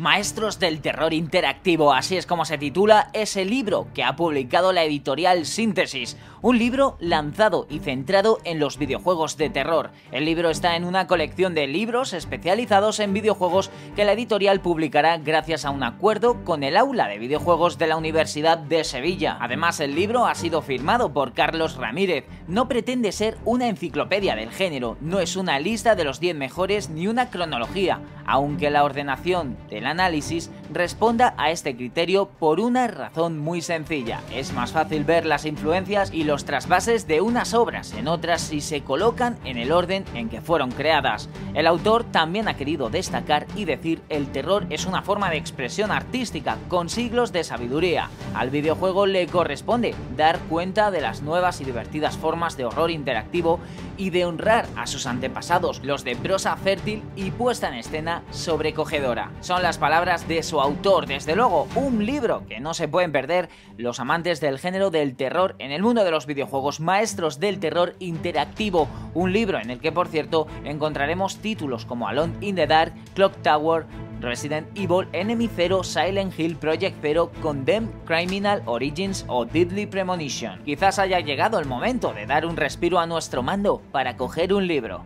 Maestros del Terror Interactivo, así es como se titula ese libro que ha publicado la editorial Síntesis, un libro lanzado y centrado en los videojuegos de terror. El libro está en una colección de libros especializados en videojuegos que la editorial publicará gracias a un acuerdo con el aula de videojuegos de la Universidad de Sevilla. Además, el libro ha sido firmado por Carlos Ramírez. No pretende ser una enciclopedia del género, no es una lista de los 10 mejores ni una cronología, aunque la ordenación de la análisis responda a este criterio por una razón muy sencilla. Es más fácil ver las influencias y los trasvases de unas obras en otras si se colocan en el orden en que fueron creadas. El autor también ha querido destacar y decir el terror es una forma de expresión artística con siglos de sabiduría. Al videojuego le corresponde dar cuenta de las nuevas y divertidas formas de horror interactivo y de honrar a sus antepasados, los de prosa fértil y puesta en escena sobrecogedora. Son las palabras de su autor, desde luego, un libro que no se pueden perder los amantes del género del terror en el mundo de videojuegos, maestros del terror interactivo, un libro en el que por cierto encontraremos títulos como Alone in the Dark, Clock Tower, Resident Evil, Enemy Zero, Silent Hill, Project Zero, Condemned, Criminal Origins o Deadly Premonition. Quizás haya llegado el momento de dar un respiro a nuestro mando para coger un libro.